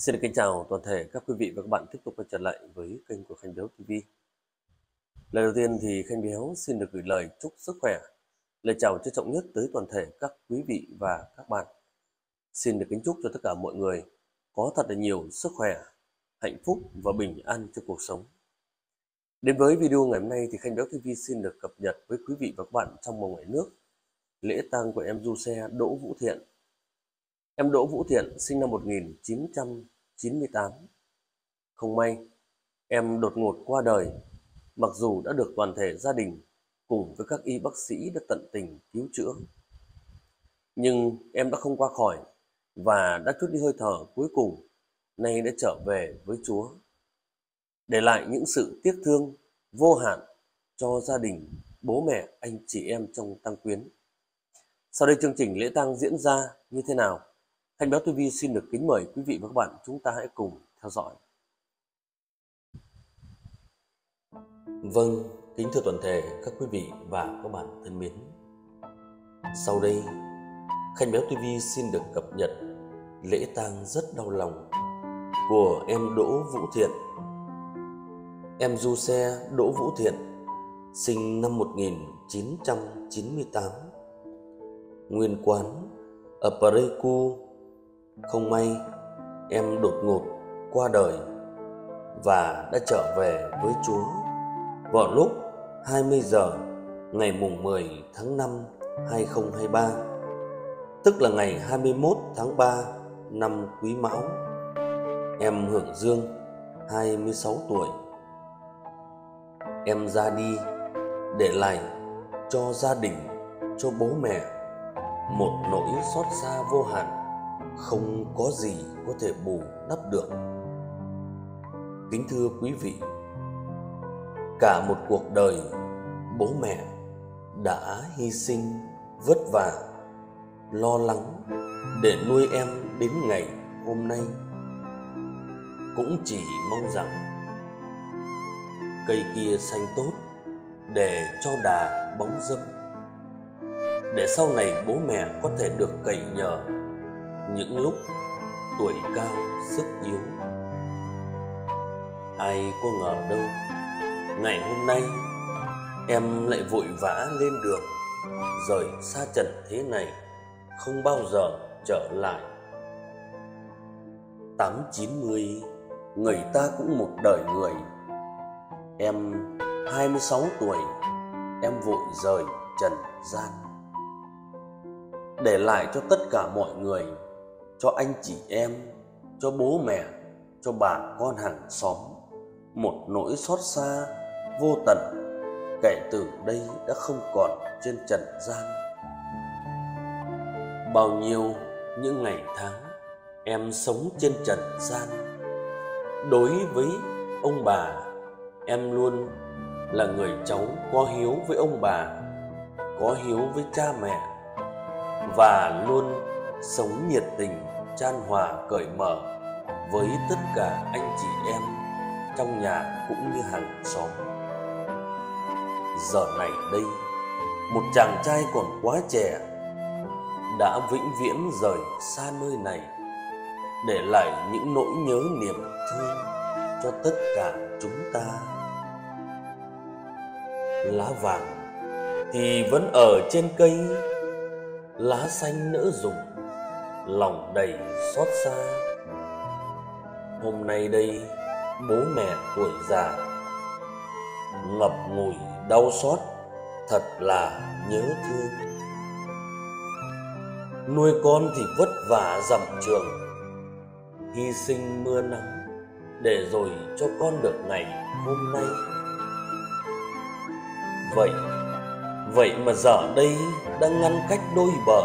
Xin được kính chào toàn thể các quý vị và các bạn tiếp tục quay trở lại với kênh của Khanh Béo TV. Lời đầu tiên thì Khanh Béo xin được gửi lời chúc sức khỏe, lời chào trân trọng nhất tới toàn thể các quý vị và các bạn. Xin được kính chúc cho tất cả mọi người có thật là nhiều sức khỏe, hạnh phúc và bình an trong cuộc sống. Đến với video ngày hôm nay thì Khanh Béo TV xin được cập nhật với quý vị và các bạn trong một ngày nước lễ tang của em du xe Đỗ Vũ Thiện Em Đỗ Vũ Thiện sinh năm 1998. Không may, em đột ngột qua đời, mặc dù đã được toàn thể gia đình cùng với các y bác sĩ đã tận tình cứu chữa. Nhưng em đã không qua khỏi và đã chút đi hơi thở cuối cùng, nay đã trở về với Chúa. Để lại những sự tiếc thương vô hạn cho gia đình, bố mẹ, anh chị em trong tăng quyến. Sau đây chương trình lễ tang diễn ra như thế nào? Thanh Béo TV xin được kính mời quý vị và các bạn chúng ta hãy cùng theo dõi. Vâng, kính thưa toàn thể các quý vị và các bạn thân mến. Sau đây, Khanh Béo TV xin được cập nhật lễ tang rất đau lòng của em Đỗ Vũ Thiện. Em du xe Đỗ Vũ Thiện, sinh năm 1998, nguyên quán ở Pleiku, không may em đột ngột qua đời và đã trở về với Chúa vào lúc 20 giờ ngày mùng 10 tháng 5 2023 tức là ngày 21 tháng 3 năm Quý Mão. Em Hưởng Dương 26 tuổi. Em ra đi để lại cho gia đình, cho bố mẹ một nỗi xót xa vô hạn không có gì có thể bù đắp được. Kính thưa quý vị, cả một cuộc đời, bố mẹ đã hy sinh, vất vả, lo lắng để nuôi em đến ngày hôm nay. Cũng chỉ mong rằng cây kia xanh tốt để cho đà bóng dâm, để sau này bố mẹ có thể được cậy nhờ những lúc tuổi cao sức yếu. Ai có ngờ đâu, ngày hôm nay em lại vội vã lên đường, rời xa trần thế này không bao giờ trở lại. Tám chín mươi, người ta cũng một đời người. Em hai mươi sáu tuổi, em vội rời trần gian. Để lại cho tất cả mọi người cho anh chị em, cho bố mẹ, cho bà con hàng xóm một nỗi xót xa vô tận kể từ đây đã không còn trên trần gian. Bao nhiêu những ngày tháng em sống trên trần gian đối với ông bà em luôn là người cháu có hiếu với ông bà có hiếu với cha mẹ và luôn sống nhiệt tình, chan hòa, cởi mở với tất cả anh chị em trong nhà cũng như hàng xóm. Giờ này đây, một chàng trai còn quá trẻ đã vĩnh viễn rời xa nơi này để lại những nỗi nhớ niềm thương cho tất cả chúng ta. Lá vàng thì vẫn ở trên cây, lá xanh nỡ rụng lòng đầy xót xa. Hôm nay đây, bố mẹ tuổi già ngập ngùi đau xót, thật là nhớ thương. Nuôi con thì vất vả dặm trường, hy sinh mưa nắng để rồi cho con được ngày hôm nay. Vậy vậy mà giờ đây đang ngăn cách đôi bờ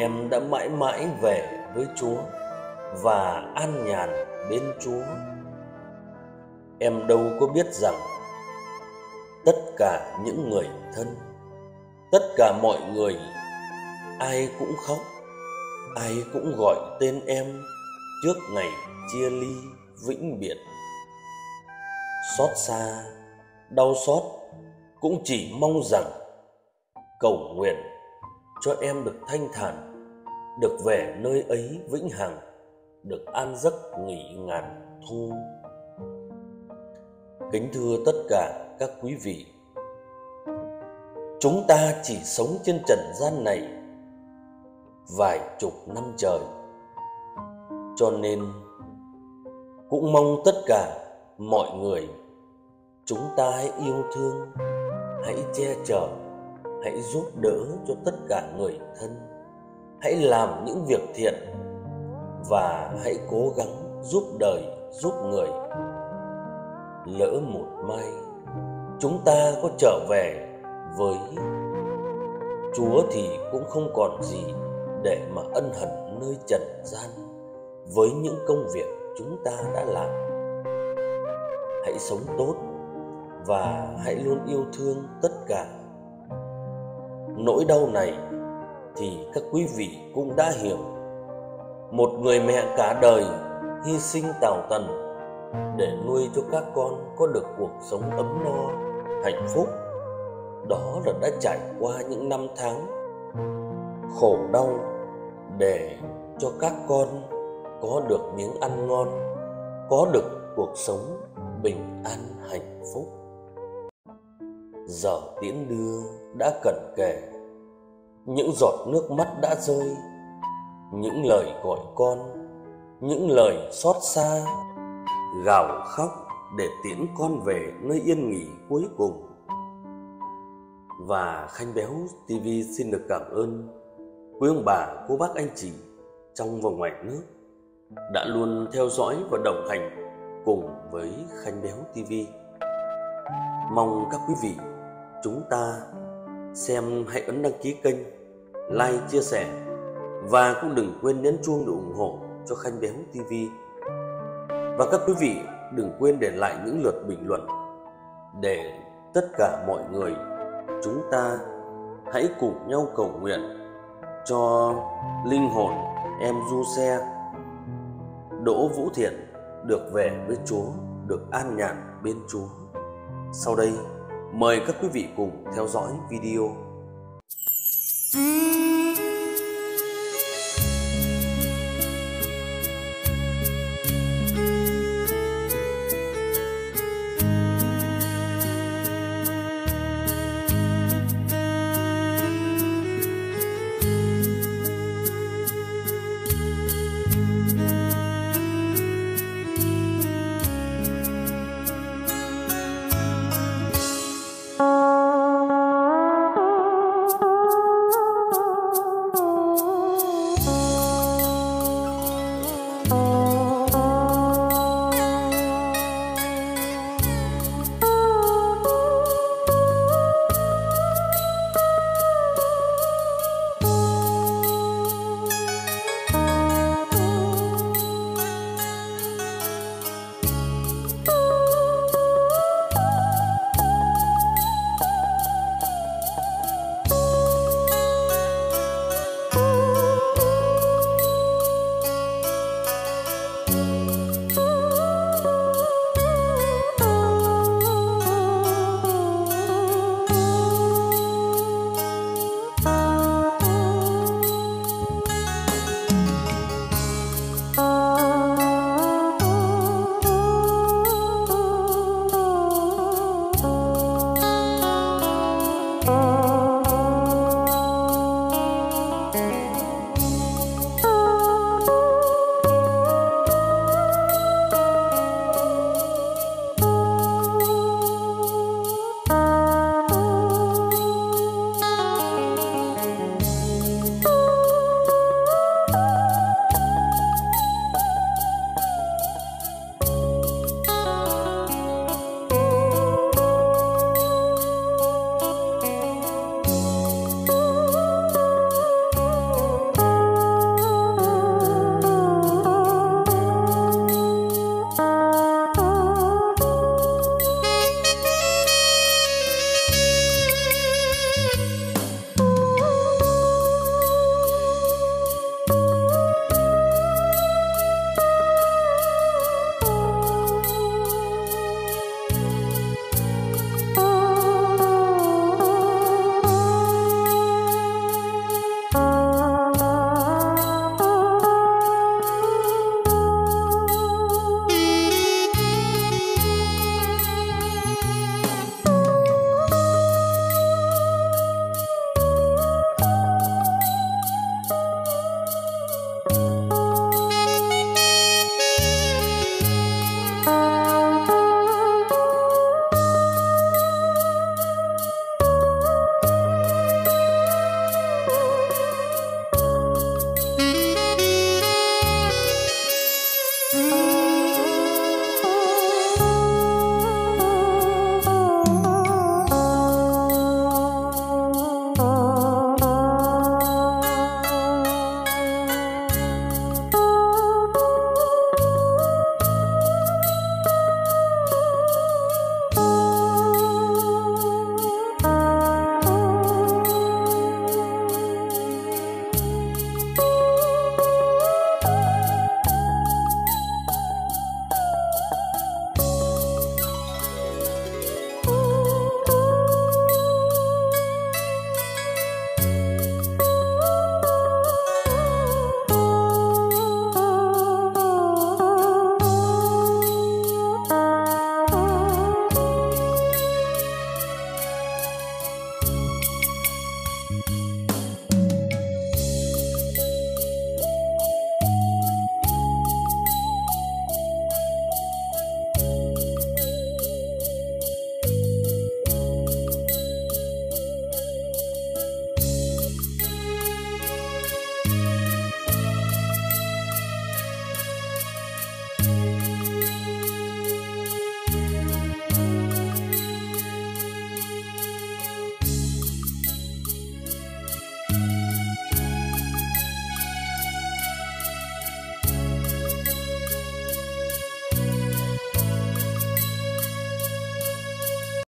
em đã mãi mãi về với Chúa và an nhàn bên Chúa. Em đâu có biết rằng tất cả những người thân, tất cả mọi người ai cũng khóc, ai cũng gọi tên em trước ngày chia ly vĩnh biệt. Xót xa, đau xót cũng chỉ mong rằng cầu nguyện cho em được thanh thản, được về nơi ấy vĩnh hằng được an giấc nghỉ ngàn thu. Kính thưa tất cả các quý vị, chúng ta chỉ sống trên trần gian này vài chục năm trời, cho nên cũng mong tất cả mọi người chúng ta hãy yêu thương, hãy che chở, hãy giúp đỡ cho tất cả người thân, hãy làm những việc thiện và hãy cố gắng giúp đời, giúp người. Lỡ một mai, chúng ta có trở về với chúa thì cũng không còn gì để mà ân hận nơi trần gian với những công việc chúng ta đã làm. Hãy sống tốt và hãy luôn yêu thương tất cả. Nỗi đau này thì các quý vị cũng đã hiểu. Một người mẹ cả đời hy sinh tào tần để nuôi cho các con có được cuộc sống ấm no, hạnh phúc. Đó là đã trải qua những năm tháng khổ đau để cho các con có được miếng ăn ngon, có được cuộc sống bình an, hạnh phúc. Giờ tiễn đưa đã cận kề những giọt nước mắt đã rơi, những lời gọi con, những lời xót xa, gào khóc để tiễn con về nơi yên nghỉ cuối cùng. Và khanh béo tv xin được cảm ơn quý ông bà, cô bác, anh chị trong và ngoài nước đã luôn theo dõi và đồng hành cùng với khanh béo tv mong các quý vị, chúng ta xem hãy ấn đăng ký kênh like chia sẻ và cũng đừng quên nhấn chuông để ủng hộ cho Khanh Béo TV. Và các quý vị đừng quên để lại những lượt bình luận để tất cả mọi người chúng ta hãy cùng nhau cầu nguyện cho linh hồn em du xe Đỗ Vũ Thiện được về với Chúa, được an nhàn bên Chúa. Sau đây, mời các quý vị cùng theo dõi video. Mm.